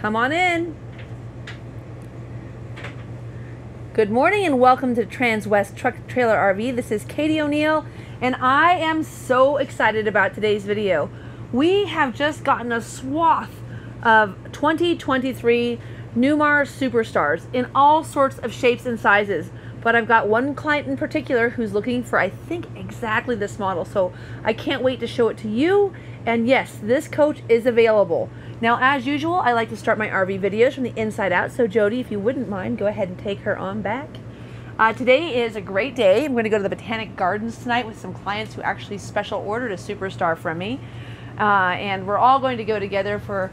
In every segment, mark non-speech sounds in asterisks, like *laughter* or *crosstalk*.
Come on in. Good morning and welcome to Transwest Truck Trailer RV. This is Katie O'Neill and I am so excited about today's video. We have just gotten a swath of 2023 Newmar Superstars in all sorts of shapes and sizes. But I've got one client in particular who's looking for, I think, exactly this model. So I can't wait to show it to you. And yes, this coach is available. Now, as usual, I like to start my RV videos from the inside out. So Jody, if you wouldn't mind, go ahead and take her on back. Uh, today is a great day. I'm going to go to the Botanic Gardens tonight with some clients who actually special ordered a Superstar from me. Uh, and we're all going to go together for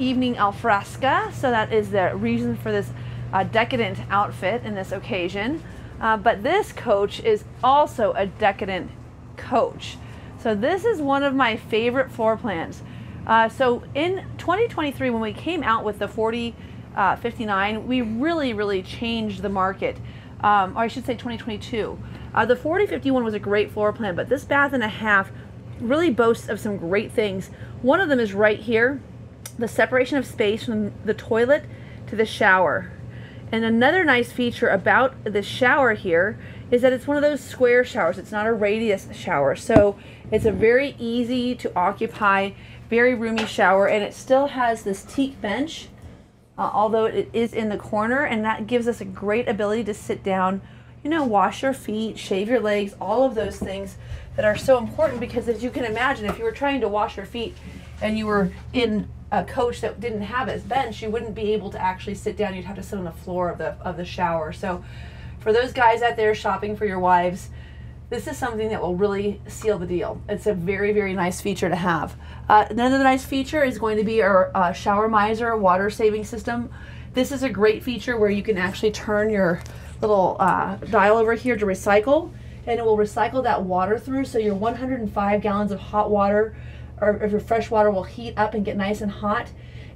evening alfresca. So that is the reason for this uh, decadent outfit in this occasion. Uh, but this coach is also a decadent coach. So this is one of my favorite floor plans. Uh, so in 2023, when we came out with the 4059, uh, we really, really changed the market. Um, or I should say 2022. Uh, the 4051 was a great floor plan, but this bath and a half really boasts of some great things. One of them is right here, the separation of space from the toilet to the shower. And another nice feature about the shower here is that it's one of those square showers. It's not a radius shower. So it's a very easy to occupy, very roomy shower. And it still has this teak bench, uh, although it is in the corner. And that gives us a great ability to sit down, you know, wash your feet, shave your legs, all of those things that are so important because as you can imagine, if you were trying to wash your feet and you were in a coach that didn't have his bench, you wouldn't be able to actually sit down. You'd have to sit on the floor of the of the shower. So, for those guys out there shopping for your wives, this is something that will really seal the deal. It's a very very nice feature to have. Uh, another nice feature is going to be our uh, shower miser water saving system. This is a great feature where you can actually turn your little uh, dial over here to recycle, and it will recycle that water through. So your 105 gallons of hot water or if your fresh water will heat up and get nice and hot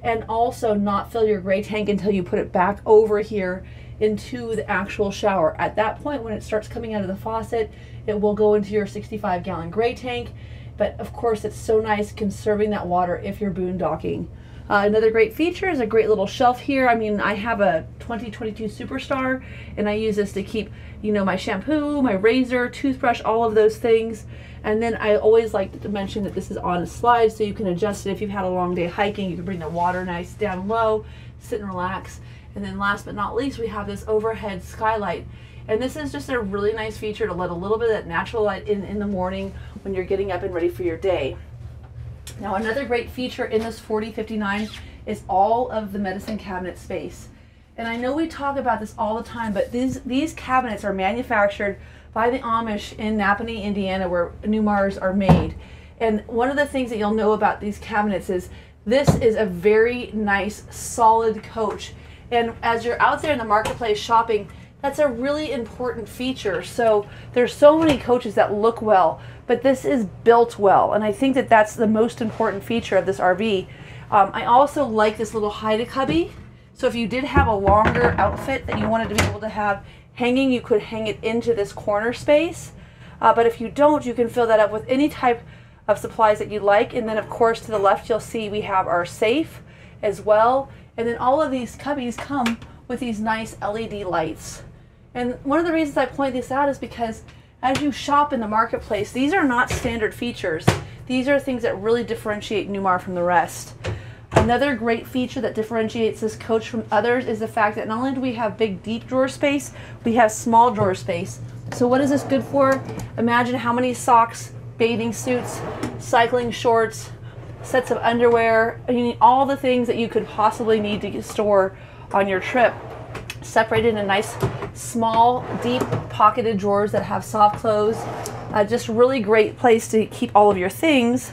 and also not fill your gray tank until you put it back over here into the actual shower. At that point, when it starts coming out of the faucet, it will go into your 65 gallon gray tank. But of course, it's so nice conserving that water if you're boondocking. Uh, another great feature is a great little shelf here. I mean, I have a 2022 Superstar, and I use this to keep, you know, my shampoo, my razor, toothbrush, all of those things. And then I always like to mention that this is on a slide so you can adjust it if you've had a long day hiking. You can bring the water nice down low, sit and relax. And then last but not least, we have this overhead skylight. And this is just a really nice feature to let a little bit of that natural light in in the morning when you're getting up and ready for your day. Now another great feature in this 4059 is all of the medicine cabinet space. And I know we talk about this all the time, but these, these cabinets are manufactured by the Amish in Nappanee, Indiana, where Newmars are made. And one of the things that you'll know about these cabinets is this is a very nice, solid coach. And as you're out there in the marketplace shopping, that's a really important feature. So there's so many coaches that look well, but this is built well. And I think that that's the most important feature of this RV. Um, I also like this little hide cubby. So if you did have a longer outfit that you wanted to be able to have hanging, you could hang it into this corner space. Uh, but if you don't, you can fill that up with any type of supplies that you like. And then of course to the left, you'll see we have our safe as well. And then all of these cubbies come with these nice LED lights. And one of the reasons I point this out is because as you shop in the marketplace, these are not standard features. These are things that really differentiate Newmar from the rest. Another great feature that differentiates this coach from others is the fact that not only do we have big deep drawer space, we have small drawer space. So what is this good for? Imagine how many socks, bathing suits, cycling shorts, sets of underwear, I mean, all the things that you could possibly need to store on your trip separated in nice small deep pocketed drawers that have soft close uh, just really great place to keep all of your things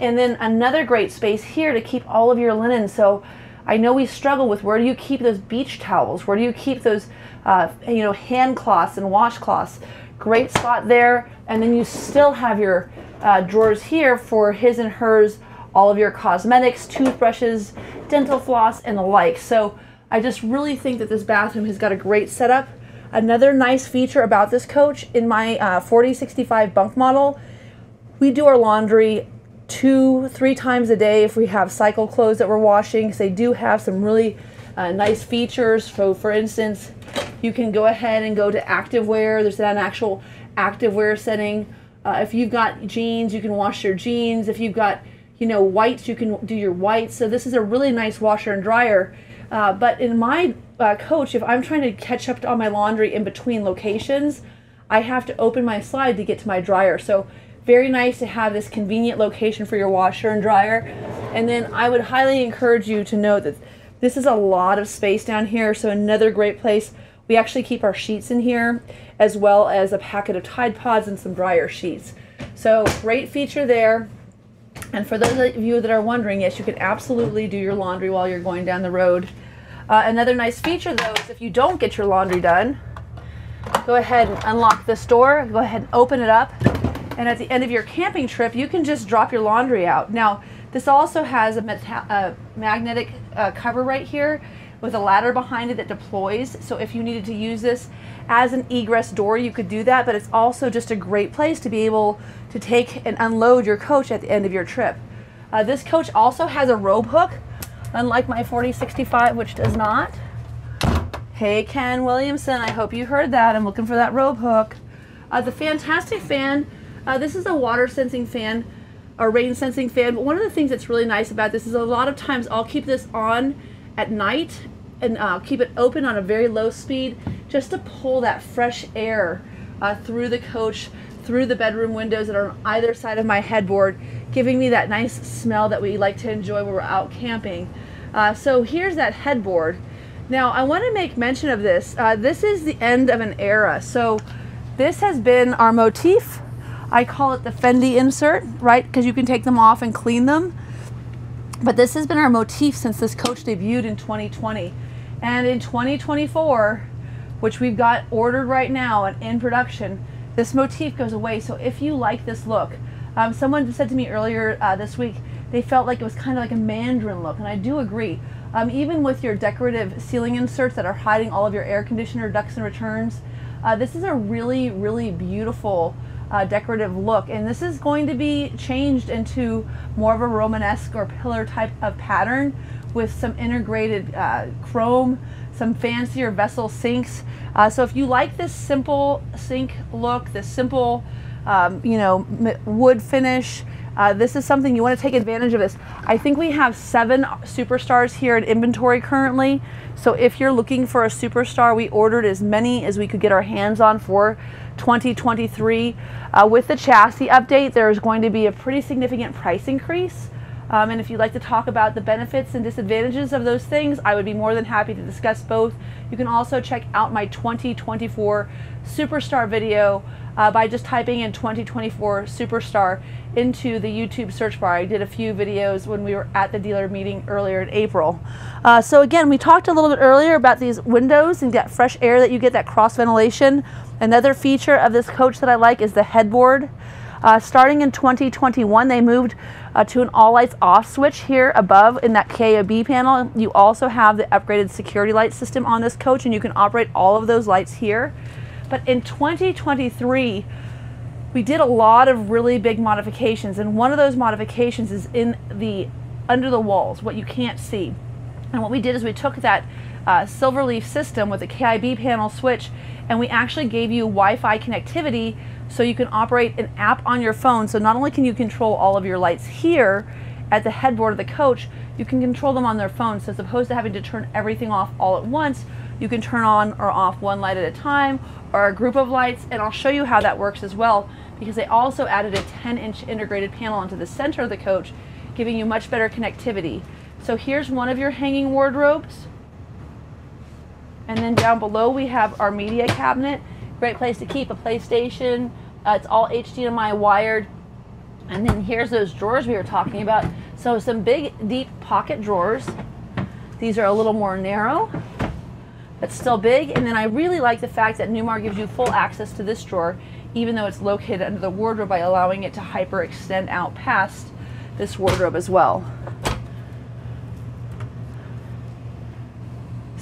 and then another great space here to keep all of your linen. So I know we struggle with where do you keep those beach towels? Where do you keep those, uh, you know, hand cloths and washcloths? Great spot there. And then you still have your uh, drawers here for his and hers, all of your cosmetics, toothbrushes, dental floss, and the like. So I just really think that this bathroom has got a great setup. Another nice feature about this coach in my uh, 4065 bunk model, we do our laundry two, three times a day if we have cycle clothes that we're washing. They do have some really uh, nice features. So, for instance, you can go ahead and go to activewear. There's an actual activewear setting. Uh, if you've got jeans, you can wash your jeans. If you've got, you know, whites, you can do your whites. So this is a really nice washer and dryer. Uh, but in my uh, coach, if I'm trying to catch up on my laundry in between locations, I have to open my slide to get to my dryer. So very nice to have this convenient location for your washer and dryer. And then I would highly encourage you to know that this is a lot of space down here. So another great place. We actually keep our sheets in here as well as a packet of Tide Pods and some dryer sheets. So great feature there. And for those of you that are wondering, yes, you can absolutely do your laundry while you're going down the road. Uh, another nice feature though is if you don't get your laundry done, go ahead and unlock this door, go ahead and open it up, and at the end of your camping trip, you can just drop your laundry out. Now, this also has a, a magnetic uh, cover right here with a ladder behind it that deploys. So if you needed to use this as an egress door, you could do that, but it's also just a great place to be able to take and unload your coach at the end of your trip. Uh, this coach also has a robe hook, unlike my 4065, which does not. Hey, Ken Williamson, I hope you heard that. I'm looking for that robe hook. Uh, the fantastic fan uh, this is a water sensing fan, a rain sensing fan. But one of the things that's really nice about this is a lot of times I'll keep this on at night and uh, keep it open on a very low speed just to pull that fresh air uh, through the coach, through the bedroom windows that are on either side of my headboard, giving me that nice smell that we like to enjoy when we're out camping. Uh, so here's that headboard. Now I want to make mention of this. Uh, this is the end of an era. So this has been our motif I call it the Fendi insert, right? Because you can take them off and clean them. But this has been our motif since this coach debuted in 2020. And in 2024, which we've got ordered right now and in production, this motif goes away. So if you like this look, um, someone said to me earlier uh, this week, they felt like it was kind of like a mandarin look, and I do agree. Um, even with your decorative ceiling inserts that are hiding all of your air conditioner ducts and returns, uh, this is a really, really beautiful uh, decorative look. And this is going to be changed into more of a Romanesque or pillar type of pattern with some integrated uh, chrome, some fancier vessel sinks. Uh, so if you like this simple sink look, this simple, um, you know, wood finish, uh, this is something you want to take advantage of this. I think we have seven superstars here in inventory currently. So if you're looking for a superstar, we ordered as many as we could get our hands on for 2023. Uh, with the chassis update, there's going to be a pretty significant price increase. Um, and if you'd like to talk about the benefits and disadvantages of those things, I would be more than happy to discuss both. You can also check out my 2024 Superstar video uh, by just typing in 2024 Superstar into the YouTube search bar. I did a few videos when we were at the dealer meeting earlier in April. Uh, so again, we talked a little bit earlier about these windows and that fresh air that you get, that cross ventilation. Another feature of this coach that I like is the headboard. Uh, starting in 2021, they moved uh, to an all lights off switch here above in that KOB panel. You also have the upgraded security light system on this coach and you can operate all of those lights here. But in 2023, we did a lot of really big modifications and one of those modifications is in the under the walls, what you can't see. And what we did is we took that uh, Silverleaf system with a KIB panel switch and we actually gave you Wi-Fi connectivity so you can operate an app on your phone. So not only can you control all of your lights here at the headboard of the coach, you can control them on their phone. So as opposed to having to turn everything off all at once, you can turn on or off one light at a time or a group of lights. And I'll show you how that works as well because they also added a 10 inch integrated panel into the center of the coach, giving you much better connectivity. So here's one of your hanging wardrobes. And then down below we have our media cabinet. Great place to keep a PlayStation. Uh, it's all HDMI wired. And then here's those drawers we were talking about. So some big, deep pocket drawers. These are a little more narrow, but still big. And then I really like the fact that Newmar gives you full access to this drawer, even though it's located under the wardrobe by allowing it to hyper extend out past this wardrobe as well.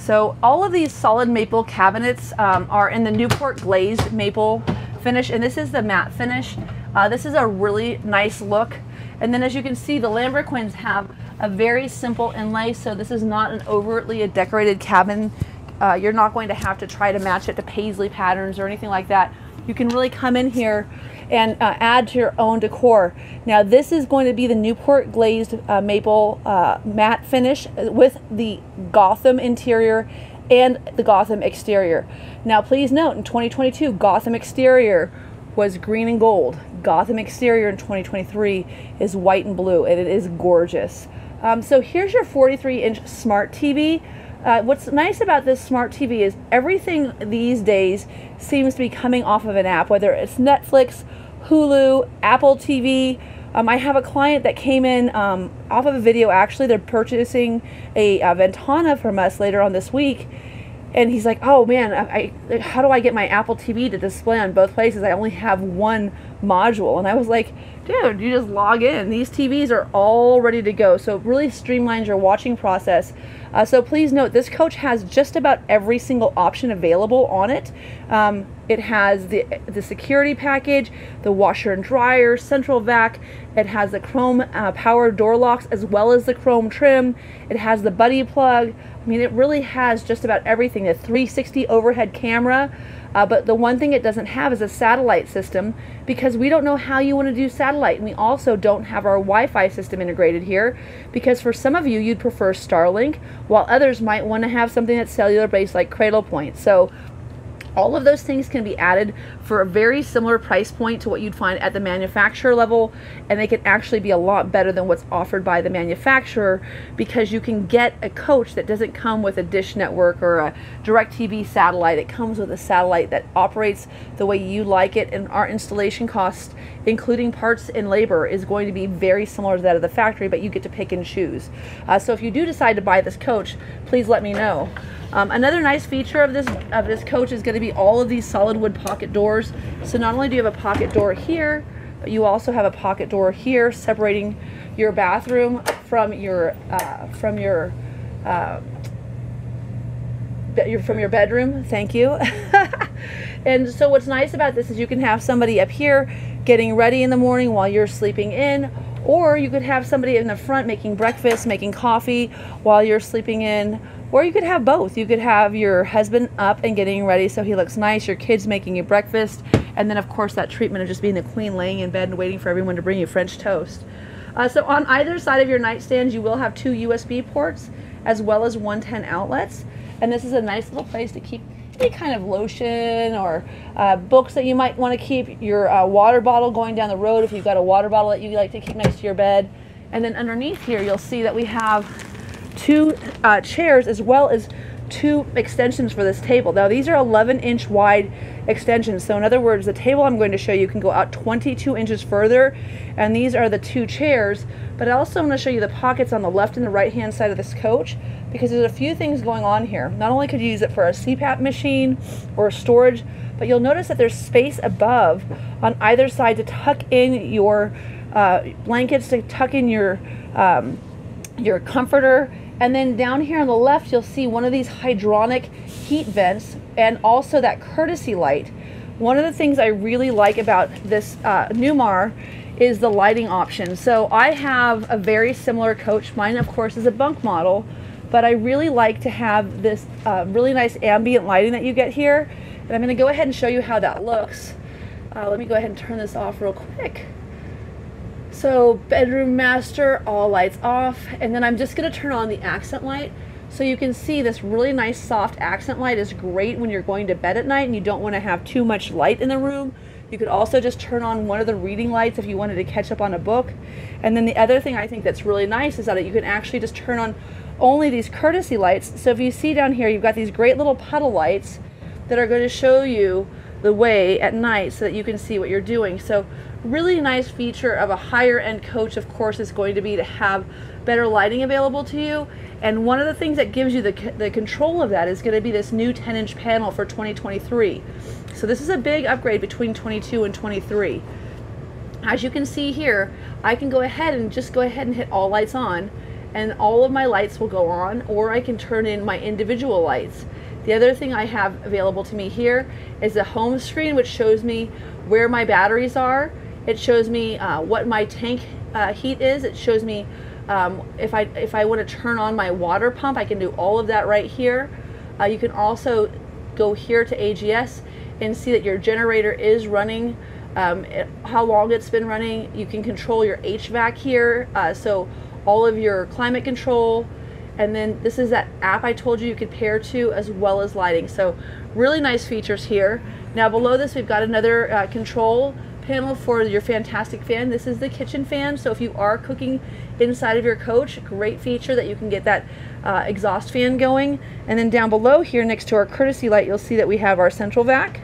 So all of these solid maple cabinets um, are in the Newport glazed maple finish, and this is the matte finish. Uh, this is a really nice look. And then as you can see, the Lambrequins have a very simple inlay, so this is not an overtly a decorated cabin. Uh, you're not going to have to try to match it to paisley patterns or anything like that. You can really come in here and uh, add to your own decor. Now this is going to be the Newport glazed uh, maple uh, matte finish with the Gotham interior and the Gotham exterior. Now please note in 2022 Gotham exterior was green and gold. Gotham exterior in 2023 is white and blue and it is gorgeous. Um, so here's your 43 inch smart TV. Uh, what's nice about this smart TV is everything these days seems to be coming off of an app, whether it's Netflix, Hulu, Apple TV. Um, I have a client that came in um, off of a video. Actually, they're purchasing a, a, Ventana from us later on this week, and he's like, "Oh man, I, I, how do I get my Apple TV to display on both places? I only have one module." And I was like, "Dude, you just log in. These TVs are all ready to go. So it really streamlines your watching process." Uh, so please note, this coach has just about every single option available on it. Um, it has the, the security package, the washer and dryer, central vac. It has the chrome uh, power door locks as well as the chrome trim. It has the buddy plug. I mean, it really has just about everything. The 360 overhead camera. Uh, but the one thing it doesn't have is a satellite system because we don't know how you want to do satellite. And we also don't have our Wi Fi system integrated here because for some of you, you'd prefer Starlink, while others might want to have something that's cellular based like Cradlepoint. So all of those things can be added for a very similar price point to what you'd find at the manufacturer level, and they can actually be a lot better than what's offered by the manufacturer because you can get a coach that doesn't come with a dish network or a DirecTV satellite. It comes with a satellite that operates the way you like it, and our installation cost, including parts and labor, is going to be very similar to that of the factory, but you get to pick and choose. Uh, so if you do decide to buy this coach, please let me know. Um, another nice feature of this of this coach is going to be all of these solid wood pocket doors. So not only do you have a pocket door here, but you also have a pocket door here separating your bathroom from your uh, from your uh, from your bedroom. Thank you. *laughs* and so what's nice about this is you can have somebody up here getting ready in the morning while you're sleeping in or you could have somebody in the front making breakfast, making coffee while you're sleeping in or you could have both. You could have your husband up and getting ready so he looks nice, your kids making you breakfast, and then, of course, that treatment of just being the queen laying in bed and waiting for everyone to bring you French toast. Uh, so, on either side of your nightstands, you will have two USB ports as well as 110 outlets. And this is a nice little place to keep any kind of lotion or uh, books that you might want to keep, your uh, water bottle going down the road if you've got a water bottle that you like to keep next to your bed. And then underneath here, you'll see that we have two uh, chairs as well as two extensions for this table. Now these are 11 inch wide extensions. So in other words, the table I'm going to show you can go out 22 inches further and these are the two chairs. But I also want to show you the pockets on the left and the right hand side of this coach because there's a few things going on here. Not only could you use it for a CPAP machine or storage, but you'll notice that there's space above on either side to tuck in your uh, blankets, to tuck in your um, your comforter and then down here on the left, you'll see one of these hydronic heat vents and also that courtesy light. One of the things I really like about this uh, Newmar is the lighting option. So I have a very similar coach. Mine, of course, is a bunk model, but I really like to have this uh, really nice ambient lighting that you get here. And I'm gonna go ahead and show you how that looks. Uh, let me go ahead and turn this off real quick. So bedroom master, all lights off. And then I'm just gonna turn on the accent light. So you can see this really nice soft accent light is great when you're going to bed at night and you don't wanna have too much light in the room. You could also just turn on one of the reading lights if you wanted to catch up on a book. And then the other thing I think that's really nice is that you can actually just turn on only these courtesy lights. So if you see down here, you've got these great little puddle lights that are going to show you the way at night so that you can see what you're doing. So really nice feature of a higher end coach of course is going to be to have better lighting available to you and one of the things that gives you the, the control of that is going to be this new 10 inch panel for 2023 so this is a big upgrade between 22 and 23 as you can see here I can go ahead and just go ahead and hit all lights on and all of my lights will go on or I can turn in my individual lights the other thing I have available to me here is a home screen which shows me where my batteries are it shows me uh, what my tank uh, heat is. It shows me um, if I if I want to turn on my water pump, I can do all of that right here. Uh, you can also go here to AGS and see that your generator is running, um, it, how long it's been running. You can control your HVAC here, uh, so all of your climate control, and then this is that app I told you you could pair to as well as lighting. So really nice features here. Now below this we've got another uh, control panel for your fantastic fan. This is the kitchen fan, so if you are cooking inside of your coach, great feature that you can get that uh, exhaust fan going. And then down below here next to our courtesy light, you'll see that we have our central vac.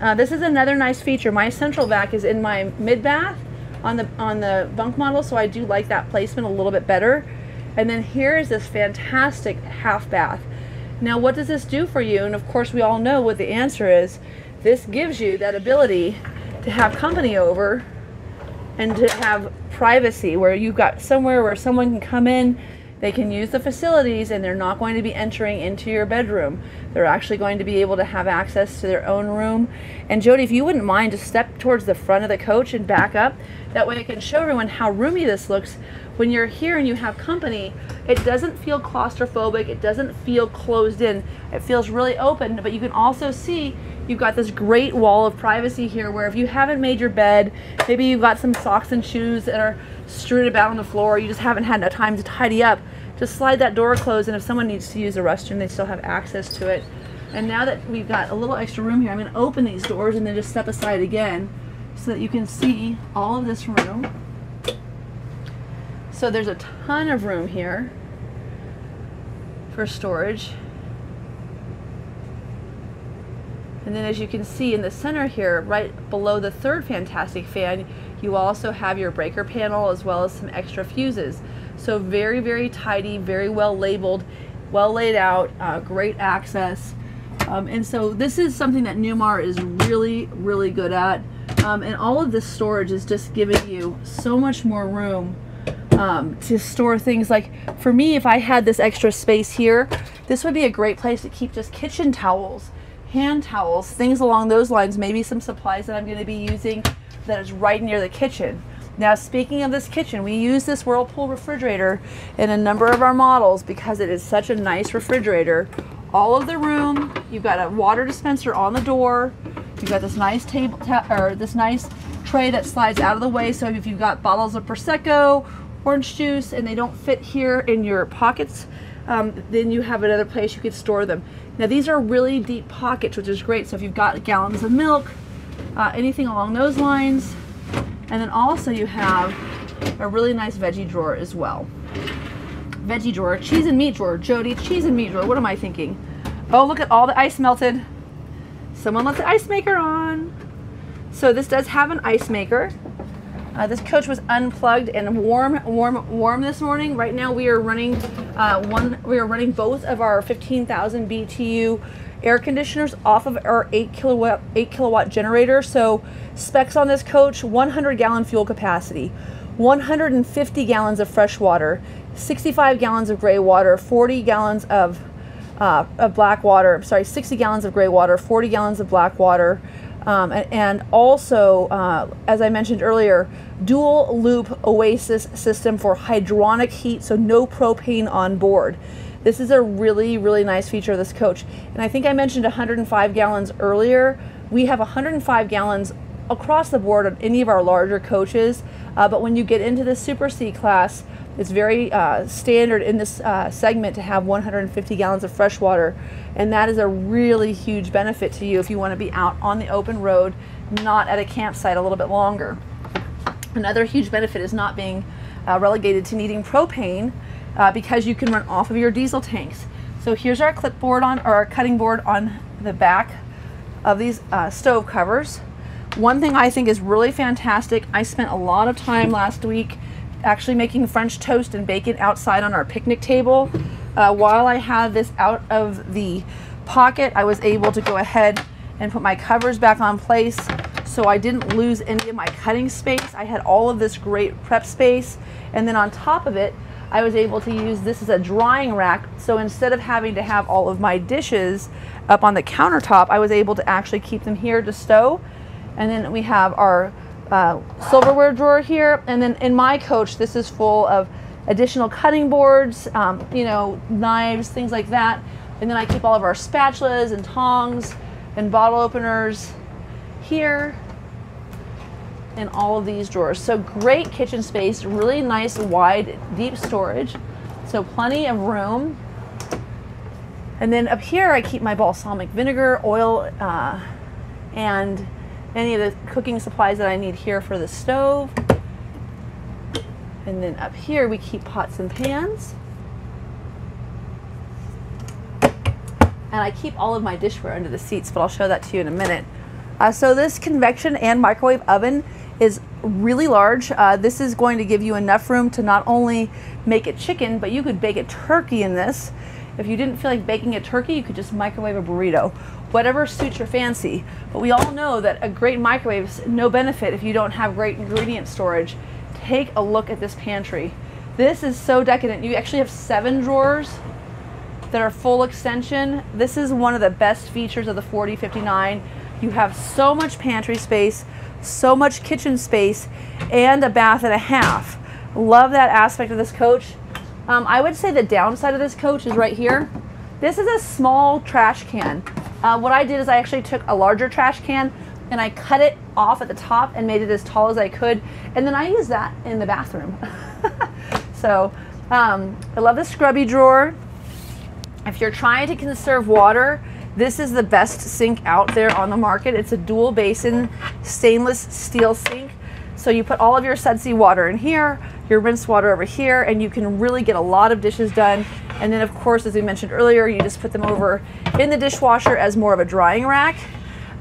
Uh, this is another nice feature. My central vac is in my mid bath on the on the bunk model, so I do like that placement a little bit better. And then here is this fantastic half bath. Now, what does this do for you? And of course, we all know what the answer is. This gives you that ability to have company over and to have privacy where you've got somewhere where someone can come in, they can use the facilities and they're not going to be entering into your bedroom. They're actually going to be able to have access to their own room. And Jody, if you wouldn't mind to step towards the front of the coach and back up, that way I can show everyone how roomy this looks. When you're here and you have company, it doesn't feel claustrophobic, it doesn't feel closed in. It feels really open, but you can also see You've got this great wall of privacy here where if you haven't made your bed, maybe you've got some socks and shoes that are strewn about on the floor, you just haven't had enough time to tidy up, just slide that door closed and if someone needs to use the restroom, they still have access to it. And now that we've got a little extra room here, I'm going to open these doors and then just step aside again so that you can see all of this room. So there's a ton of room here for storage. And then as you can see in the center here, right below the third Fantastic fan, you also have your breaker panel as well as some extra fuses. So very, very tidy, very well labeled, well laid out, uh, great access. Um, and so this is something that Newmar is really, really good at. Um, and all of this storage is just giving you so much more room um, to store things like for me if I had this extra space here this would be a great place to keep just kitchen towels hand towels, things along those lines, maybe some supplies that I'm going to be using that is right near the kitchen. Now, speaking of this kitchen, we use this Whirlpool refrigerator in a number of our models because it is such a nice refrigerator. All of the room, you've got a water dispenser on the door. You've got this nice table, or this nice tray that slides out of the way. So if you've got bottles of Prosecco, orange juice, and they don't fit here in your pockets, um, then you have another place you could store them. Now these are really deep pockets, which is great. So if you've got gallons of milk, uh, anything along those lines, and then also you have a really nice veggie drawer as well. Veggie drawer, cheese and meat drawer. Jody, cheese and meat drawer. What am I thinking? Oh, look at all the ice melted. Someone let the ice maker on. So this does have an ice maker. Uh, this coach was unplugged and warm, warm, warm this morning. Right now we are running uh, one. We are running both of our 15,000 BTU air conditioners off of our 8 kilowatt 8 kilowatt generator. So specs on this coach: 100 gallon fuel capacity, 150 gallons of fresh water, 65 gallons of gray water, 40 gallons of uh, of black water. Sorry, 60 gallons of gray water, 40 gallons of black water. Um, and, and, also, uh, as I mentioned earlier, dual loop Oasis system for hydronic heat, so no propane on board. This is a really, really nice feature of this coach. And I think I mentioned 105 gallons earlier. We have 105 gallons across the board on any of our larger coaches. Uh, but when you get into the Super C class, it's very uh, standard in this uh, segment to have 150 gallons of fresh water, and that is a really huge benefit to you if you want to be out on the open road, not at a campsite a little bit longer. Another huge benefit is not being uh, relegated to needing propane uh, because you can run off of your diesel tanks. So here's our clipboard on, or our cutting board on the back of these uh, stove covers. One thing I think is really fantastic, I spent a lot of time last week actually making French toast and bacon outside on our picnic table. Uh, while I had this out of the pocket, I was able to go ahead and put my covers back on place so I didn't lose any of my cutting space. I had all of this great prep space. And then on top of it, I was able to use this as a drying rack. So instead of having to have all of my dishes up on the countertop, I was able to actually keep them here to stow. And then we have our uh, silverware drawer here. And then in my coach, this is full of additional cutting boards, um, you know, knives, things like that. And then I keep all of our spatulas and tongs and bottle openers here in all of these drawers. So great kitchen space, really nice, wide, deep storage. So plenty of room. And then up here, I keep my balsamic vinegar, oil, uh, and any of the cooking supplies that I need here for the stove. And then up here, we keep pots and pans. And I keep all of my dishware under the seats, but I'll show that to you in a minute. Uh, so this convection and microwave oven is really large. Uh, this is going to give you enough room to not only make a chicken, but you could bake a turkey in this. If you didn't feel like baking a turkey, you could just microwave a burrito. Whatever suits your fancy. But we all know that a great microwave is no benefit if you don't have great ingredient storage. Take a look at this pantry. This is so decadent. You actually have seven drawers that are full extension. This is one of the best features of the 4059. You have so much pantry space, so much kitchen space, and a bath and a half. Love that aspect of this coach. Um, I would say the downside of this coach is right here. This is a small trash can. Uh, what I did is I actually took a larger trash can and I cut it off at the top and made it as tall as I could. And then I used that in the bathroom. *laughs* so um, I love the scrubby drawer. If you're trying to conserve water, this is the best sink out there on the market. It's a dual basin stainless steel sink. So you put all of your sudsy water in here, your rinse water over here, and you can really get a lot of dishes done. And then of course, as we mentioned earlier, you just put them over in the dishwasher as more of a drying rack.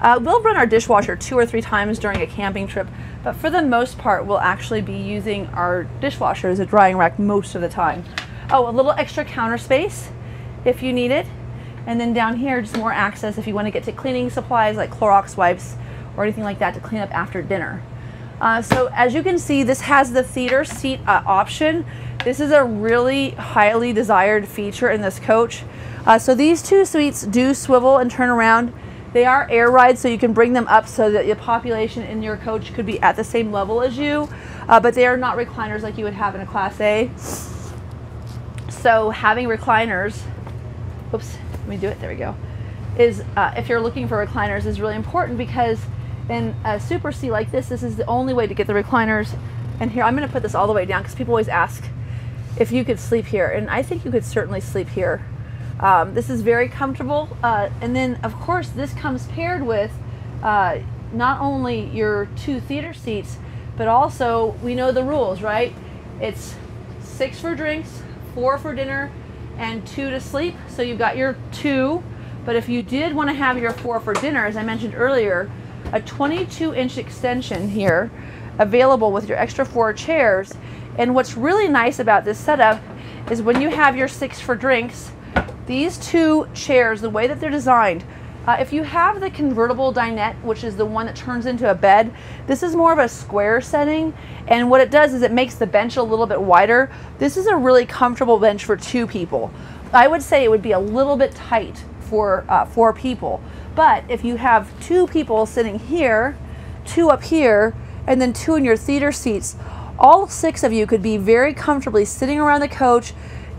Uh, we'll run our dishwasher two or three times during a camping trip, but for the most part, we'll actually be using our dishwasher as a drying rack most of the time. Oh, a little extra counter space if you need it. And then down here, just more access if you want to get to cleaning supplies like Clorox wipes or anything like that to clean up after dinner. Uh, so as you can see, this has the theater seat uh, option. This is a really highly desired feature in this coach. Uh, so these two seats do swivel and turn around. They are air rides, so you can bring them up so that the population in your coach could be at the same level as you, uh, but they are not recliners like you would have in a Class A. So having recliners, oops, let me do it, there we go, is uh, if you're looking for recliners is really important because in a Super C like this, this is the only way to get the recliners. And here, I'm gonna put this all the way down because people always ask if you could sleep here. And I think you could certainly sleep here. Um, this is very comfortable. Uh, and then of course this comes paired with uh, not only your two theater seats, but also we know the rules, right? It's six for drinks, four for dinner, and two to sleep. So you've got your two, but if you did want to have your four for dinner, as I mentioned earlier, a 22 inch extension here available with your extra four chairs. And what's really nice about this setup is when you have your six for drinks, these two chairs, the way that they're designed, uh, if you have the convertible dinette, which is the one that turns into a bed, this is more of a square setting. And what it does is it makes the bench a little bit wider. This is a really comfortable bench for two people. I would say it would be a little bit tight for uh, four people. But if you have two people sitting here, two up here, and then two in your theater seats, all six of you could be very comfortably sitting around the coach,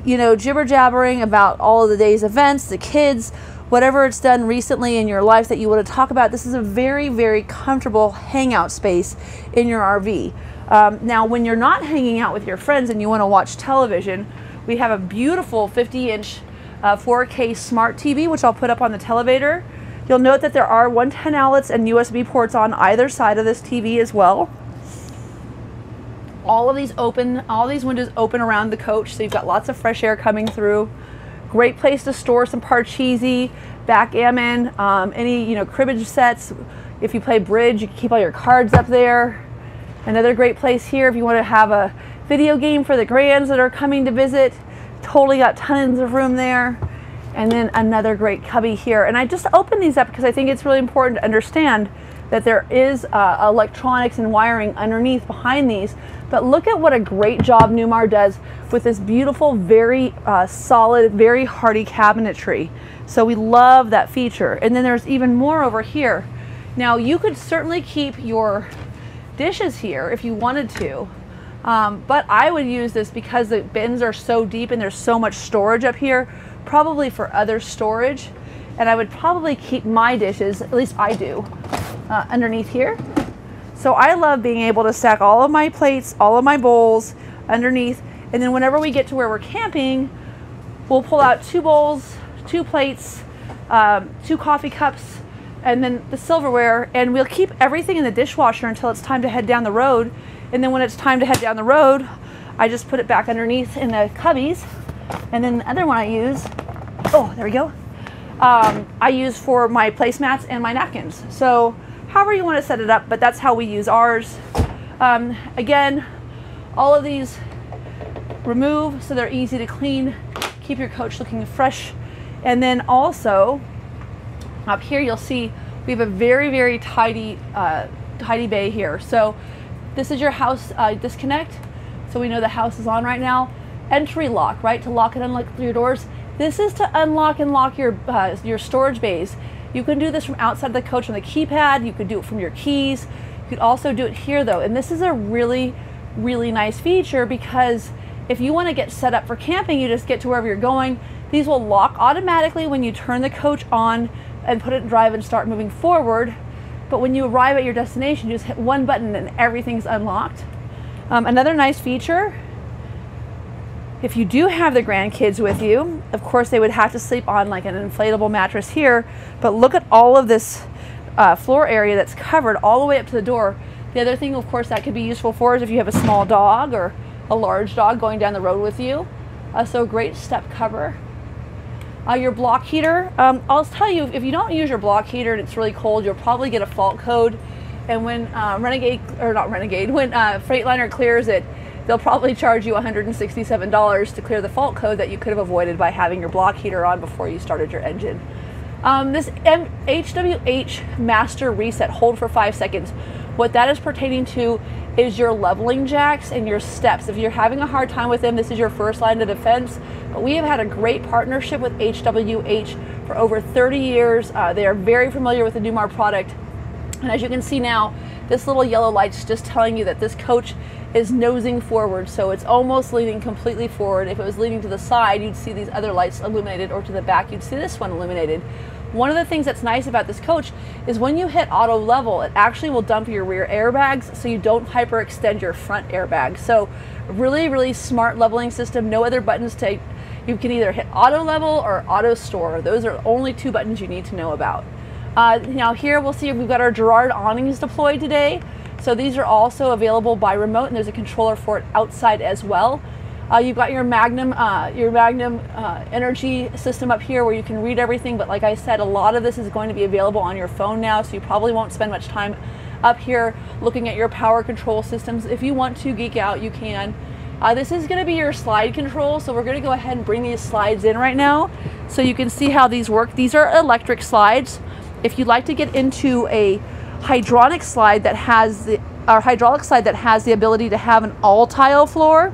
you know, jibber jabbering about all of the day's events, the kids, whatever it's done recently in your life that you want to talk about, this is a very, very comfortable hangout space in your RV. Um, now, when you're not hanging out with your friends and you want to watch television, we have a beautiful 50 inch uh, 4K smart TV, which I'll put up on the televator. You'll note that there are 110 outlets and USB ports on either side of this TV as well. All of these open, all these windows open around the coach, so you've got lots of fresh air coming through. Great place to store some Parcheesi, backgammon, um, any you know cribbage sets. If you play bridge, you can keep all your cards up there. Another great place here if you want to have a video game for the grands that are coming to visit. Totally got tons of room there. And then another great cubby here. And I just opened these up because I think it's really important to understand that there is uh, electronics and wiring underneath behind these. But look at what a great job Newmar does with this beautiful, very uh, solid, very hardy cabinetry. So we love that feature. And then there's even more over here. Now you could certainly keep your dishes here if you wanted to. Um, but I would use this because the bins are so deep and there's so much storage up here, probably for other storage. And I would probably keep my dishes, at least I do, uh, underneath here. So I love being able to stack all of my plates, all of my bowls underneath. And then whenever we get to where we're camping, we'll pull out two bowls, two plates, um, two coffee cups, and then the silverware, and we'll keep everything in the dishwasher until it's time to head down the road. And then when it's time to head down the road, I just put it back underneath in the cubbies. And then the other one I use, oh, there we go. Um, I use for my placemats and my napkins. So however you want to set it up, but that's how we use ours. Um, again, all of these remove so they're easy to clean, keep your coach looking fresh. And then also up here, you'll see we have a very, very tidy, uh, tidy bay here. So this is your house uh, disconnect. So we know the house is on right now. Entry lock, right? To lock and unlock your doors. This is to unlock and lock your, uh, your storage bays. You can do this from outside the coach on the keypad. You could do it from your keys. You could also do it here though. And this is a really, really nice feature because if you want to get set up for camping, you just get to wherever you're going. These will lock automatically when you turn the coach on and put it in drive and start moving forward. But when you arrive at your destination, you just hit one button and everything's unlocked. Um, another nice feature, if you do have the grandkids with you, of course they would have to sleep on like an inflatable mattress here, but look at all of this uh, floor area that's covered all the way up to the door. The other thing, of course, that could be useful for is if you have a small dog or a large dog going down the road with you. Uh, so great step cover. Uh, your block heater, um, I'll tell you, if you don't use your block heater and it's really cold, you'll probably get a fault code. And when uh, Renegade, or not Renegade, *laughs* when uh, Freightliner clears it, they'll probably charge you $167 to clear the fault code that you could have avoided by having your block heater on before you started your engine. Um, this M HWH master reset, hold for five seconds. What that is pertaining to is your leveling jacks and your steps. If you're having a hard time with them, this is your first line of defense. But we have had a great partnership with HWH for over 30 years. Uh, they are very familiar with the Newmar product. And as you can see now, this little yellow light's just telling you that this coach is nosing forward. So it's almost leaning completely forward. If it was leaning to the side, you'd see these other lights illuminated, or to the back, you'd see this one illuminated. One of the things that's nice about this coach is when you hit auto level, it actually will dump your rear airbags so you don't hyperextend your front airbag. So really, really smart leveling system. No other buttons to, you can either hit auto level or auto store. Those are only two buttons you need to know about. Uh, now here we'll see we've got our Girard awnings deployed today. So these are also available by remote and there's a controller for it outside as well. Uh, you've got your Magnum, uh, your Magnum uh, energy system up here where you can read everything. But like I said, a lot of this is going to be available on your phone now, so you probably won't spend much time up here looking at your power control systems. If you want to geek out, you can. Uh, this is going to be your slide control, so we're going to go ahead and bring these slides in right now so you can see how these work. These are electric slides. If you'd like to get into a hydronic slide that has the, or hydraulic slide that has the ability to have an all tile floor,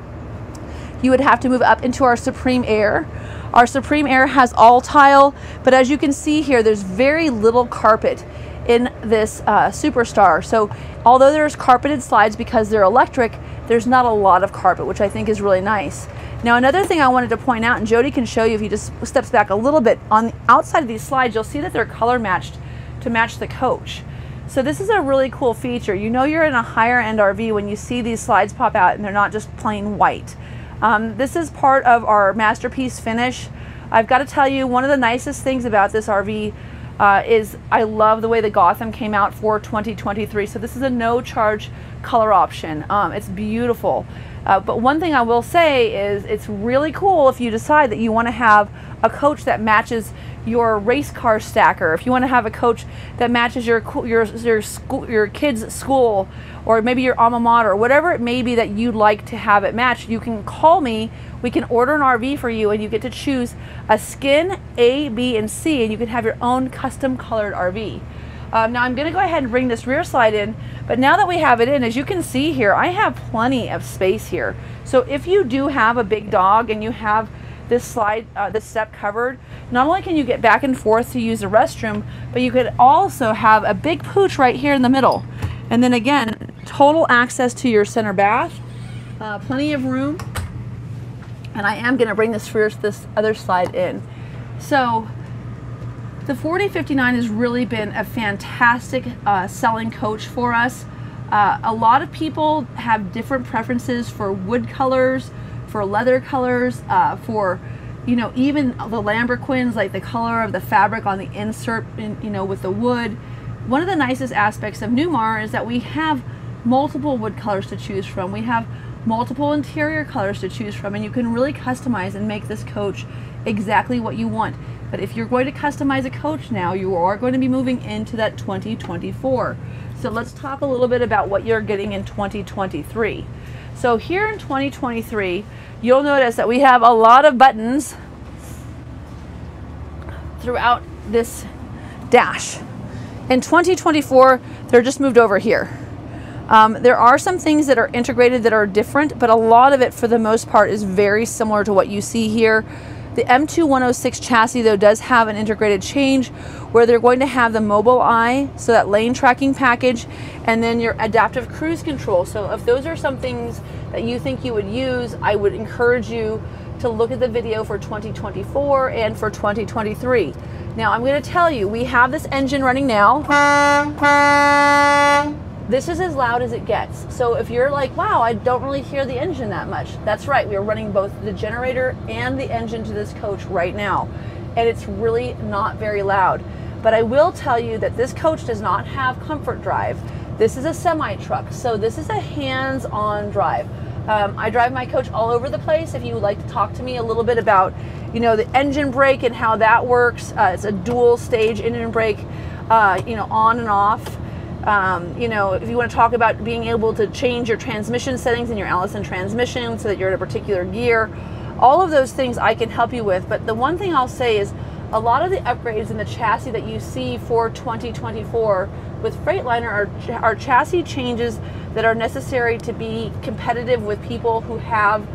you would have to move up into our Supreme Aire. Our Supreme Aire has all tile, but as you can see here, there's very little carpet in this uh, Superstar. So although there's carpeted slides because they're electric, there's not a lot of carpet, which I think is really nice. Now another thing I wanted to point out, and Jody can show you if he just steps back a little bit, on the outside of these slides, you'll see that they're color matched to match the coach. So this is a really cool feature. You know you're in a higher end RV when you see these slides pop out and they're not just plain white. Um, this is part of our masterpiece finish. I've got to tell you, one of the nicest things about this RV uh, is I love the way the Gotham came out for 2023. So this is a no charge color option. Um, it's beautiful. Uh, but one thing I will say is it's really cool if you decide that you want to have a coach that matches your race car stacker, if you want to have a coach that matches your your your school your kids' school, or maybe your alma mater, whatever it may be that you'd like to have it matched, you can call me. We can order an RV for you, and you get to choose a skin A, B, and C, and you can have your own custom colored RV. Um, now I'm going to go ahead and bring this rear slide in, but now that we have it in, as you can see here, I have plenty of space here. So if you do have a big dog and you have this slide, uh, this step covered, not only can you get back and forth to use the restroom, but you could also have a big pooch right here in the middle. And then again, total access to your center bath, uh, plenty of room. And I am going to bring this rear, this other slide in. So the 4059 has really been a fantastic uh, selling coach for us. Uh, a lot of people have different preferences for wood colors, for leather colors, uh, for you know even the lambrequins, like the color of the fabric on the insert, in, you know, with the wood. One of the nicest aspects of Newmar is that we have multiple wood colors to choose from. We have multiple interior colors to choose from, and you can really customize and make this coach exactly what you want. But if you're going to customize a coach now, you are going to be moving into that 2024. So let's talk a little bit about what you're getting in 2023. So here in 2023, you'll notice that we have a lot of buttons throughout this dash. In 2024, they're just moved over here. Um, there are some things that are integrated that are different, but a lot of it for the most part is very similar to what you see here. The M2106 chassis though does have an integrated change where they're going to have the Mobileye, so that lane tracking package, and then your adaptive cruise control. So if those are some things that you think you would use, I would encourage you to look at the video for 2024 and for 2023. Now I'm going to tell you, we have this engine running now. *laughs* This is as loud as it gets. So if you're like, wow, I don't really hear the engine that much, that's right. We are running both the generator and the engine to this coach right now. And it's really not very loud. But I will tell you that this coach does not have comfort drive. This is a semi truck, so this is a hands on drive. Um, I drive my coach all over the place. If you would like to talk to me a little bit about, you know, the engine brake and how that works, uh, it's a dual stage engine brake, uh, you know, on and off. Um, you know, if you want to talk about being able to change your transmission settings in your Allison transmission so that you're in a particular gear, all of those things I can help you with. But the one thing I'll say is a lot of the upgrades in the chassis that you see for 2024 with Freightliner are, are chassis changes that are necessary to be competitive with people who have,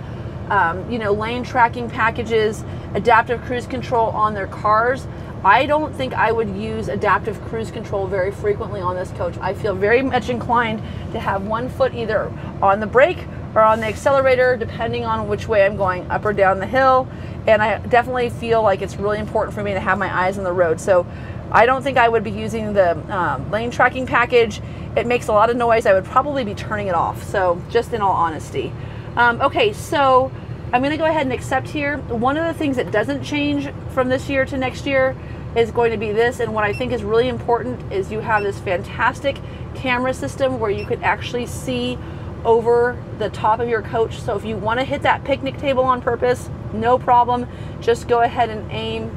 um, you know, lane tracking packages, adaptive cruise control on their cars. I don't think I would use adaptive cruise control very frequently on this coach. I feel very much inclined to have one foot either on the brake or on the accelerator, depending on which way I'm going, up or down the hill. And I definitely feel like it's really important for me to have my eyes on the road. So I don't think I would be using the um, lane tracking package. It makes a lot of noise. I would probably be turning it off. So just in all honesty. Um, okay, so I'm going to go ahead and accept here. One of the things that doesn't change from this year to next year is going to be this. And what I think is really important is you have this fantastic camera system where you can actually see over the top of your coach. So if you want to hit that picnic table on purpose, no problem. Just go ahead and aim.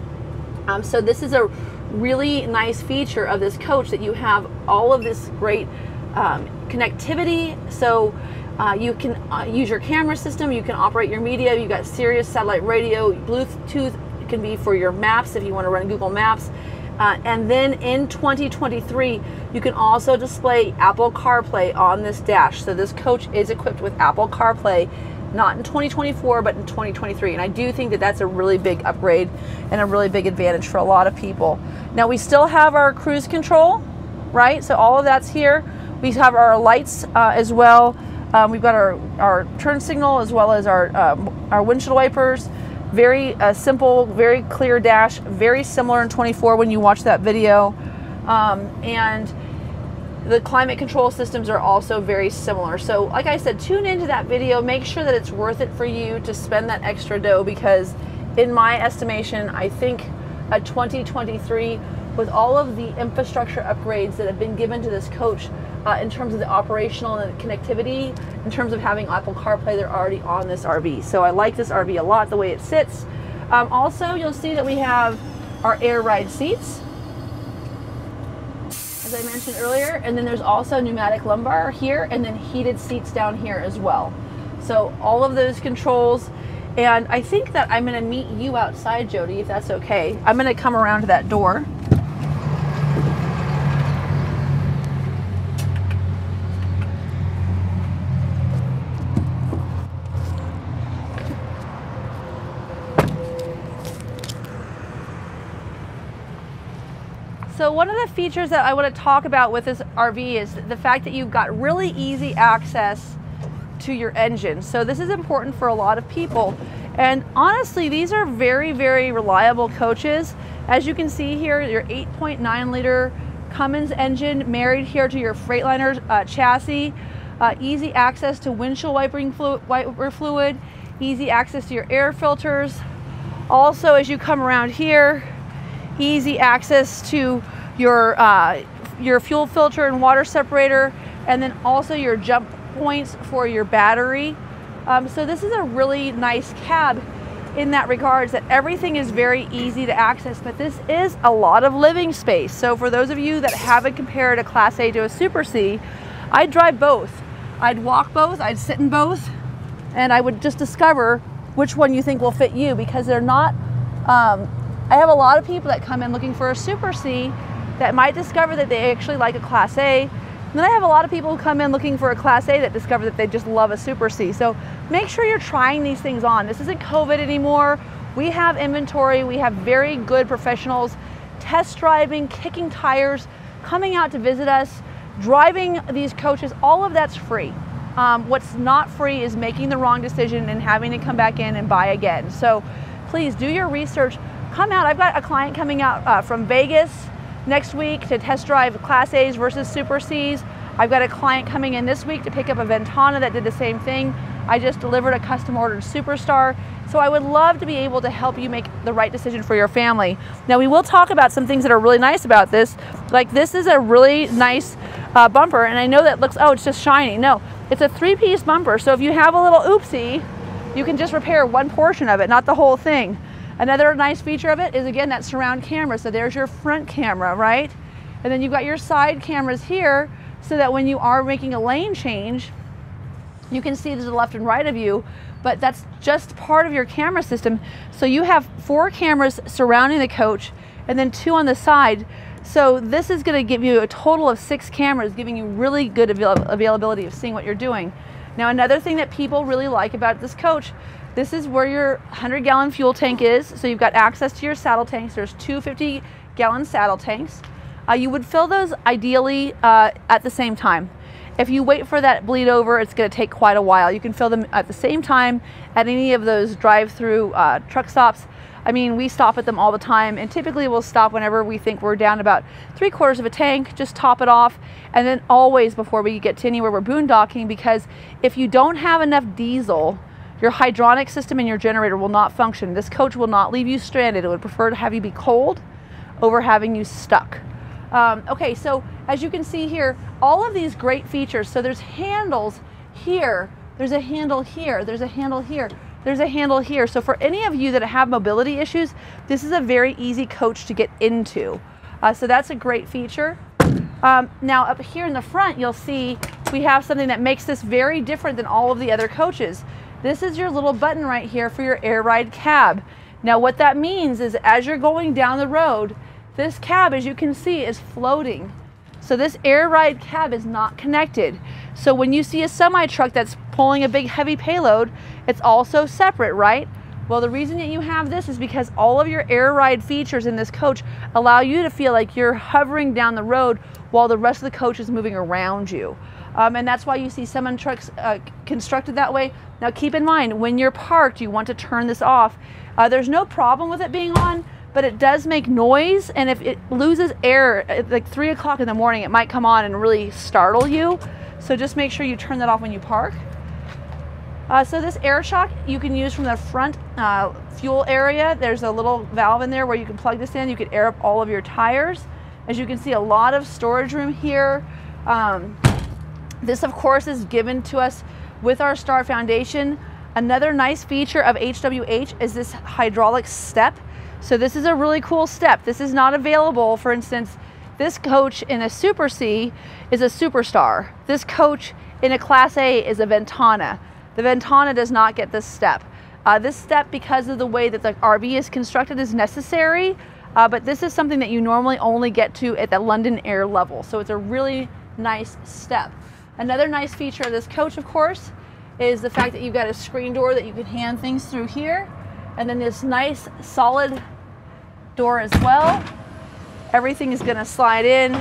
Um, so this is a really nice feature of this coach that you have all of this great um, connectivity. So uh, you can uh, use your camera system, you can operate your media, you've got Sirius satellite radio, Bluetooth it can be for your maps if you want to run Google Maps. Uh, and then in 2023, you can also display Apple CarPlay on this dash. So this coach is equipped with Apple CarPlay, not in 2024, but in 2023. And I do think that that's a really big upgrade and a really big advantage for a lot of people. Now we still have our cruise control, right? So all of that's here. We have our lights uh, as well. Um, we've got our, our turn signal as well as our, um, our windshield wipers. Very uh, simple, very clear dash, very similar in 24 when you watch that video. Um, and the climate control systems are also very similar. So, like I said, tune into that video. Make sure that it's worth it for you to spend that extra dough because, in my estimation, I think a 2023 with all of the infrastructure upgrades that have been given to this coach uh, in terms of the operational and the connectivity, in terms of having Apple CarPlay, they're already on this RV. So I like this RV a lot, the way it sits. Um, also, you'll see that we have our air ride seats, as I mentioned earlier, and then there's also pneumatic lumbar here, and then heated seats down here as well. So all of those controls, and I think that I'm going to meet you outside, Jody, if that's okay. I'm going to come around to that door. So one of the features that I want to talk about with this RV is the fact that you've got really easy access to your engine. So this is important for a lot of people. And honestly, these are very, very reliable coaches. As you can see here, your 8.9 liter Cummins engine married here to your Freightliner uh, chassis. Uh, easy access to windshield wiping flu wiper fluid, easy access to your air filters. Also, as you come around here, easy access to your, uh, your fuel filter and water separator, and then also your jump points for your battery. Um, so this is a really nice cab in that regards that everything is very easy to access, but this is a lot of living space. So for those of you that haven't compared a Class A to a Super C, I'd drive both. I'd walk both, I'd sit in both, and I would just discover which one you think will fit you because they're not, um, I have a lot of people that come in looking for a Super C that might discover that they actually like a Class A and then I have a lot of people who come in looking for a Class A that discover that they just love a Super C. So make sure you're trying these things on. This isn't COVID anymore. We have inventory. We have very good professionals test driving, kicking tires, coming out to visit us, driving these coaches. All of that's free. Um, what's not free is making the wrong decision and having to come back in and buy again. So please do your research. Come out. I've got a client coming out uh, from Vegas next week to test drive Class A's versus Super C's. I've got a client coming in this week to pick up a Ventana that did the same thing. I just delivered a custom ordered Superstar. So I would love to be able to help you make the right decision for your family. Now we will talk about some things that are really nice about this. Like this is a really nice uh, bumper and I know that looks, oh, it's just shiny. No, it's a three piece bumper. So if you have a little oopsie, you can just repair one portion of it, not the whole thing. Another nice feature of it is again that surround camera. So there's your front camera, right? And then you've got your side cameras here so that when you are making a lane change, you can see to the left and right of you, but that's just part of your camera system. So you have four cameras surrounding the coach and then two on the side. So this is gonna give you a total of six cameras, giving you really good avail availability of seeing what you're doing. Now another thing that people really like about this coach this is where your 100 gallon fuel tank is. So you've got access to your saddle tanks. There's two 50 gallon saddle tanks. Uh, you would fill those ideally uh, at the same time. If you wait for that bleed over, it's going to take quite a while. You can fill them at the same time at any of those drive-through uh, truck stops. I mean, we stop at them all the time, and typically we'll stop whenever we think we're down about three quarters of a tank, just top it off, and then always before we get to anywhere we're boondocking, because if you don't have enough diesel your hydronic system and your generator will not function. This coach will not leave you stranded. It would prefer to have you be cold over having you stuck. Um, okay, so as you can see here, all of these great features. So there's handles here, there's a handle here, there's a handle here, there's a handle here. So for any of you that have mobility issues, this is a very easy coach to get into. Uh, so that's a great feature. Um, now up here in the front, you'll see we have something that makes this very different than all of the other coaches. This is your little button right here for your air ride cab. Now what that means is as you're going down the road, this cab, as you can see, is floating. So this air ride cab is not connected. So when you see a semi truck that's pulling a big heavy payload, it's also separate, right? Well, the reason that you have this is because all of your air ride features in this coach allow you to feel like you're hovering down the road while the rest of the coach is moving around you. Um, and that's why you see semi trucks uh, constructed that way. Now keep in mind, when you're parked, you want to turn this off. Uh, there's no problem with it being on, but it does make noise, and if it loses air at like 3 o'clock in the morning, it might come on and really startle you. So just make sure you turn that off when you park. Uh, so this air shock you can use from the front uh, fuel area. There's a little valve in there where you can plug this in. You can air up all of your tires. As you can see, a lot of storage room here. Um, this, of course, is given to us with our Star Foundation. Another nice feature of HWH is this hydraulic step. So this is a really cool step. This is not available, for instance, this coach in a Super C is a Superstar. This coach in a Class A is a Ventana. The Ventana does not get this step. Uh, this step, because of the way that the RV is constructed, is necessary, uh, but this is something that you normally only get to at the London Aire level. So it's a really nice step. Another nice feature of this coach, of course, is the fact that you've got a screen door that you can hand things through here. And then this nice solid door as well. Everything is gonna slide in.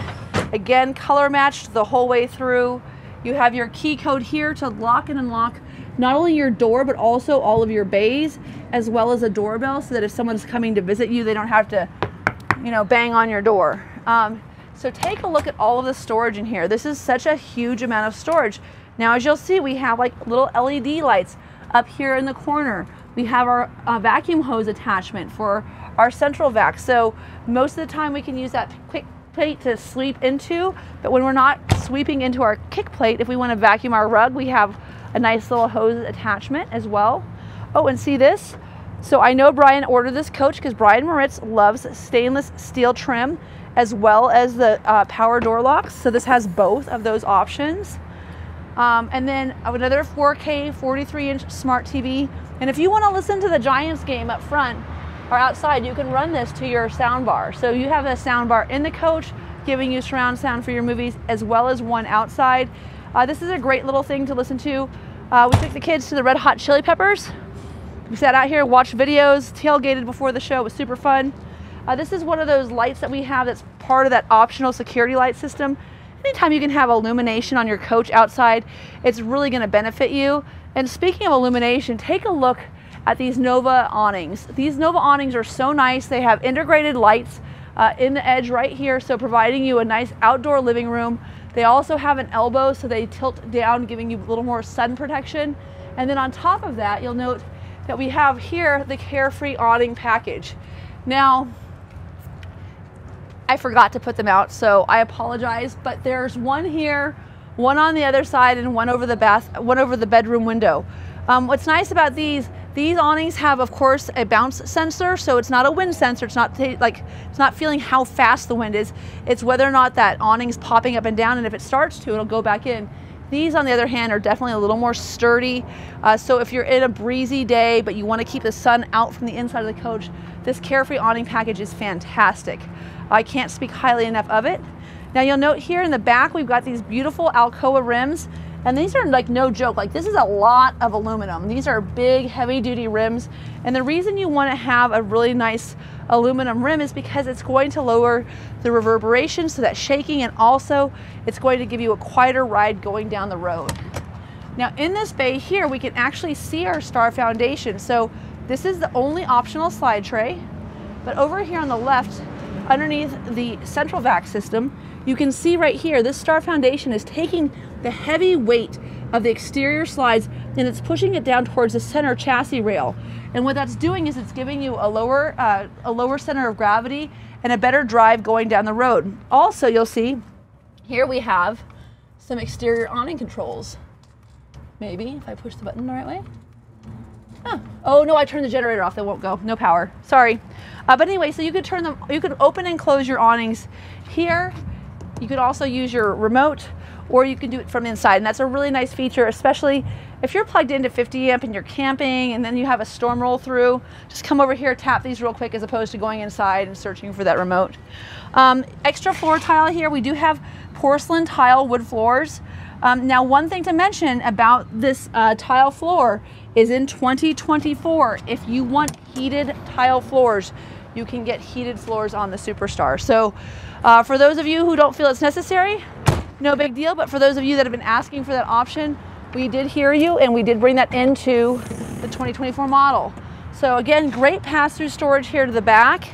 Again, color matched the whole way through. You have your key code here to lock and unlock not only your door, but also all of your bays, as well as a doorbell so that if someone's coming to visit you, they don't have to, you know, bang on your door. Um, so take a look at all of the storage in here. This is such a huge amount of storage. Now, as you'll see, we have like little LED lights up here in the corner. We have our uh, vacuum hose attachment for our central vac. So most of the time we can use that quick plate to sweep into, but when we're not sweeping into our kick plate, if we want to vacuum our rug, we have a nice little hose attachment as well. Oh, and see this? So I know Brian ordered this coach because Brian Moritz loves stainless steel trim as well as the uh, power door locks. So this has both of those options. Um, and then another 4K 43 inch smart TV. And if you want to listen to the Giants game up front or outside, you can run this to your sound bar. So you have a sound bar in the coach giving you surround sound for your movies as well as one outside. Uh, this is a great little thing to listen to. Uh, we took the kids to the Red Hot Chili Peppers. We sat out here, watched videos, tailgated before the show. It was super fun. Uh, this is one of those lights that we have that's part of that optional security light system. Anytime you can have illumination on your coach outside, it's really going to benefit you. And speaking of illumination, take a look at these Nova awnings. These Nova awnings are so nice. They have integrated lights uh, in the edge right here, so providing you a nice outdoor living room. They also have an elbow, so they tilt down, giving you a little more sun protection. And then on top of that, you'll note that we have here the Carefree awning package. Now, I forgot to put them out, so I apologize. But there's one here, one on the other side, and one over the bath, one over the bedroom window. Um, what's nice about these, these awnings have, of course, a bounce sensor, so it's not a wind sensor. It's not like it's not feeling how fast the wind is. It's whether or not that awning's popping up and down, and if it starts to, it'll go back in. These, on the other hand, are definitely a little more sturdy. Uh, so if you're in a breezy day, but you want to keep the sun out from the inside of the coach, this Carefree awning package is fantastic. I can't speak highly enough of it. Now you'll note here in the back, we've got these beautiful Alcoa rims and these are like no joke, like this is a lot of aluminum. These are big heavy duty rims. And the reason you wanna have a really nice aluminum rim is because it's going to lower the reverberation so that shaking and also it's going to give you a quieter ride going down the road. Now in this bay here, we can actually see our star foundation. So this is the only optional slide tray. But over here on the left, underneath the central vac system, you can see right here, this star foundation is taking the heavy weight of the exterior slides and it's pushing it down towards the center chassis rail. And what that's doing is it's giving you a lower, uh, a lower center of gravity and a better drive going down the road. Also, you'll see here we have some exterior awning controls. Maybe if I push the button the right way. Oh, oh no, I turned the generator off. They won't go. No power. Sorry. Uh, but anyway, so you could turn them, you could open and close your awnings here. You could also use your remote or you can do it from inside. And that's a really nice feature, especially if you're plugged into 50 amp and you're camping and then you have a storm roll through, just come over here, tap these real quick as opposed to going inside and searching for that remote. Um, extra floor tile here, we do have porcelain tile wood floors. Um, now, one thing to mention about this uh, tile floor is in 2024, if you want heated tile floors, you can get heated floors on the Superstar. So uh, for those of you who don't feel it's necessary, no big deal. But for those of you that have been asking for that option, we did hear you and we did bring that into the 2024 model. So again, great pass-through storage here to the back.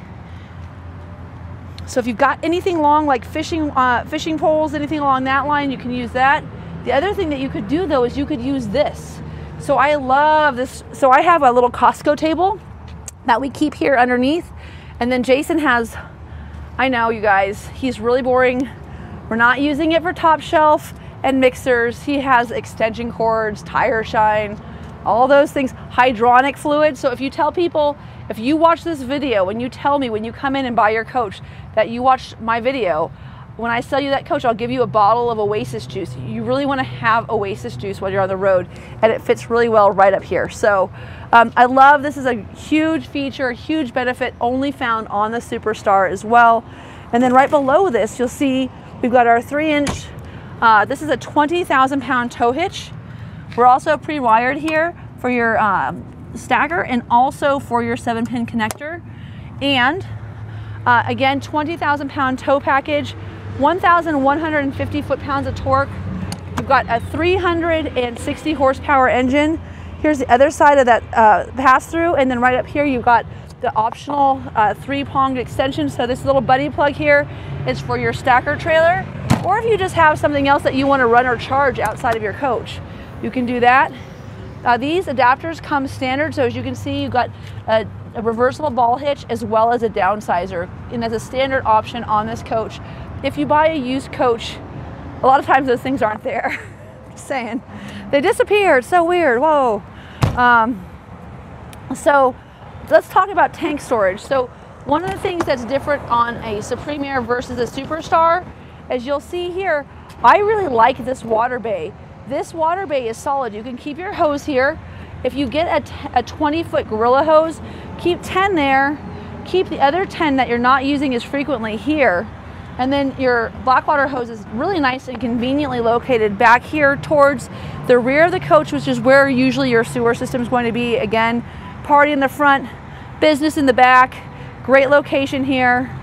So if you've got anything long like fishing, uh, fishing poles, anything along that line, you can use that. The other thing that you could do though is you could use this. So I love this. So I have a little Costco table that we keep here underneath. And then Jason has, I know you guys, he's really boring we're not using it for top shelf and mixers. He has extension cords, tire shine, all those things, hydronic fluid. So if you tell people, if you watch this video and you tell me when you come in and buy your coach that you watched my video, when I sell you that coach, I'll give you a bottle of Oasis juice. You really want to have Oasis juice while you're on the road, and it fits really well right up here. So um, I love this is a huge feature, a huge benefit, only found on the Superstar as well. And then right below this, you'll see We've got our three inch, uh, this is a 20,000 pound tow hitch. We're also pre-wired here for your um, stacker and also for your seven pin connector. And Uh, again, 20,000 pound tow package, 1,150 foot-pounds of torque. We've got a 360 horsepower engine. Here's the other side of that uh, pass-through, and then right up here you've got the optional uh, three-pronged extension. So this little buddy plug here is for your stacker trailer, or if you just have something else that you want to run or charge outside of your coach, you can do that. Uh, these adapters come standard, so as you can see, you've got a, a reversible ball hitch as well as a downsizer, and that's a standard option on this coach. If you buy a used coach, a lot of times those things aren't there. *laughs* Just saying. They disappear. It's so weird. Whoa. Um, so let's talk about tank storage. So one of the things that's different on a Supreme Aire versus a Superstar, as you'll see here, I really like this water bay. This water bay is solid. You can keep your hose here. If you get a, 20 foot Gorilla hose, keep 10 there. Keep the other 10 that you're not using as frequently here. And then your Blackwater hose is really nice and conveniently located back here towards the rear of the coach, which is where usually your sewer system is going to be. Again, party in the front, business in the back, great location here.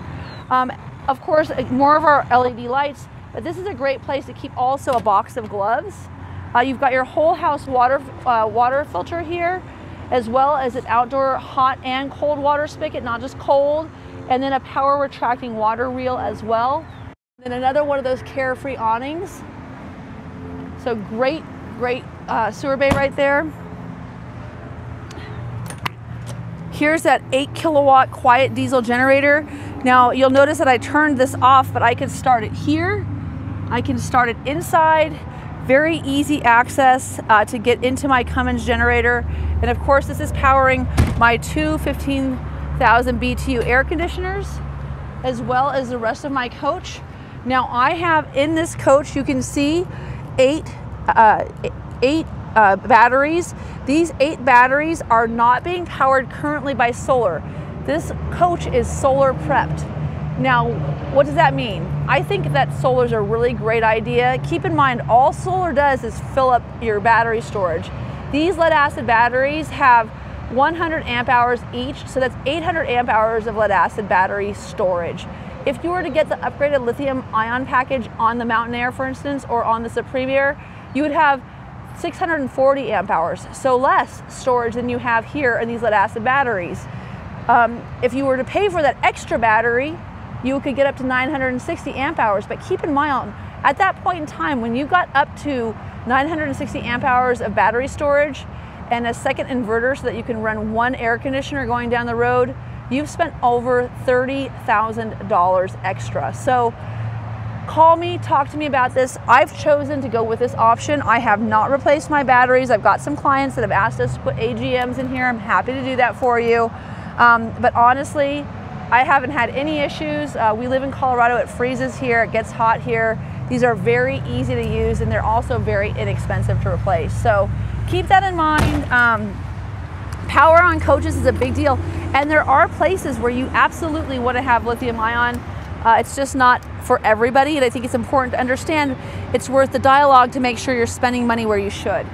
Um, of course, more of our LED lights, but this is a great place to keep also a box of gloves. Uh, you've got your whole house water, uh, water filter here, as well as an outdoor hot and cold water spigot, not just cold, and then a power retracting water reel as well. Then another one of those carefree awnings. So great, great uh, sewer bay right there. Here's that 8 kilowatt quiet diesel generator. Now you'll notice that I turned this off, but I can start it here. I can start it inside. Very easy access uh, to get into my Cummins generator. And of course, this is powering my two 15,000 BTU air conditioners, as well as the rest of my coach. Now I have in this coach, you can see eight, uh, eight uh, batteries. These eight batteries are not being powered currently by solar. This coach is solar prepped. Now, what does that mean? I think that solar is a really great idea. Keep in mind, all solar does is fill up your battery storage. These lead acid batteries have 100 amp hours each, so that's 800 amp hours of lead acid battery storage. If you were to get the upgraded lithium ion package on the Mountain Aire, for instance, or on the Supreme Aire, you would have 640 amp hours, so less storage than you have here in these lead acid batteries. Um, if you were to pay for that extra battery, you could get up to 960 amp hours. But keep in mind, at that point in time, when you got up to 960 amp hours of battery storage and a second inverter so that you can run one air conditioner going down the road, you've spent over $30,000 extra. So call me, talk to me about this. I've chosen to go with this option. I have not replaced my batteries. I've got some clients that have asked us to put AGMs in here. I'm happy to do that for you. Um, but honestly, I haven't had any issues. Uh, we live in Colorado, it freezes here, it gets hot here. These are very easy to use and they're also very inexpensive to replace. So keep that in mind. Um, power on coaches is a big deal. And there are places where you absolutely want to have lithium ion. Uh, it's just not for everybody. And I think it's important to understand it's worth the dialogue to make sure you're spending money where you should.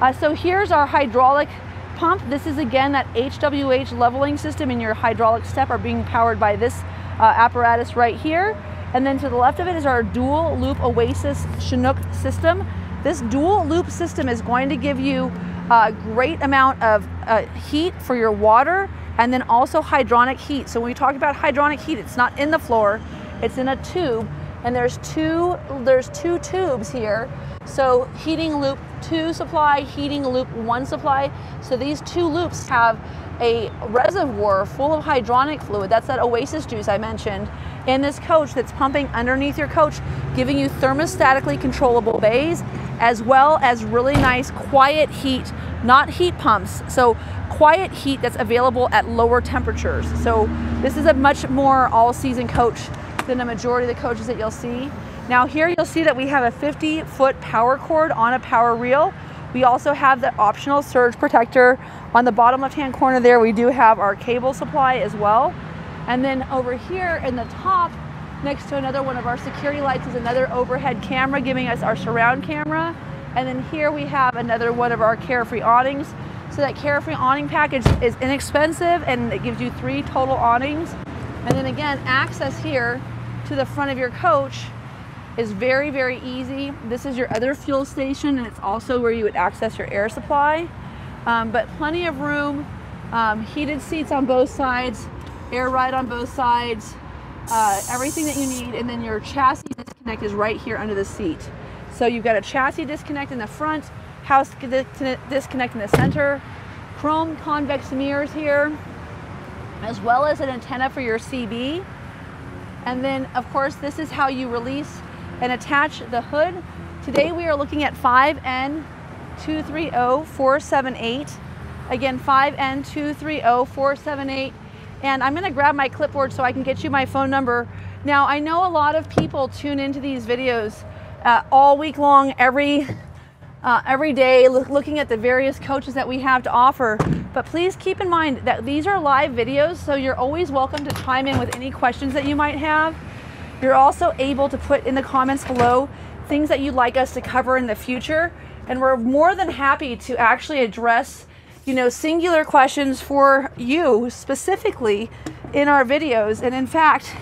Uh, so here's our hydraulic pump. This is again that HWH leveling system and your hydraulic step are being powered by this uh, apparatus right here. And then to the left of it is our dual loop Oasis Chinook system. This dual loop system is going to give you a great amount of uh, heat for your water and then also hydronic heat. So when we talk about hydronic heat, it's not in the floor, it's in a tube and there's two there's two tubes here. So heating loop 2 supply, heating loop 1 supply. So these two loops have a reservoir full of hydronic fluid. That's that Oasis juice I mentioned in this coach that's pumping underneath your coach, giving you thermostatically controllable bays as well as really nice quiet heat, not heat pumps. So quiet heat that's available at lower temperatures. So this is a much more all season coach than a majority of the coaches that you'll see. Now here you'll see that we have a 50 foot power cord on a power reel. We also have the optional surge protector. On the bottom left hand corner there, we do have our cable supply as well. And then over here in the top, next to another one of our security lights is another overhead camera giving us our surround camera. And then here we have another one of our Carefree awnings. So that Carefree awning package is inexpensive and it gives you three total awnings And then again, access here to the front of your coach is very, very easy. This is your other fuel station and it's also where you would access your air supply. Um, but plenty of room, um, heated seats on both sides, air ride on both sides, uh, everything that you need. And then your chassis disconnect is right here under the seat. So you've got a chassis disconnect in the front, house disconnect in the center, chrome convex mirrors here, as well as an antenna for your CB. And then of course, this is how you release and attach the hood. Today we are looking at 5N230478. Again, 5N230478. And I'm gonna grab my clipboard so I can get you my phone number. Now, I know a lot of people tune into these videos uh, all week long, every uh, every day, looking at the various coaches that we have to offer. But please keep in mind that these are live videos, so you're always welcome to chime in with any questions that you might have. You're also able to put in the comments below things that you'd like us to cover in the future. And we're more than happy to actually address, you know, singular questions for you specifically in our videos. And in fact,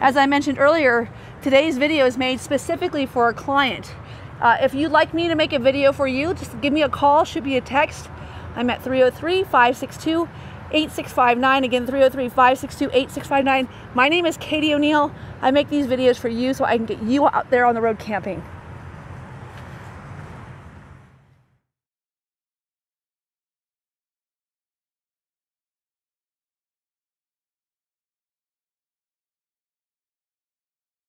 as I mentioned earlier, today's video is made specifically for a client. Uh, if you'd like me to make a video for you, just give me a call, should be a text. I'm at 303 562 8659. Again, 303 562 8659. My name is Katie O'Neill. I make these videos for you so I can get you out there on the road camping.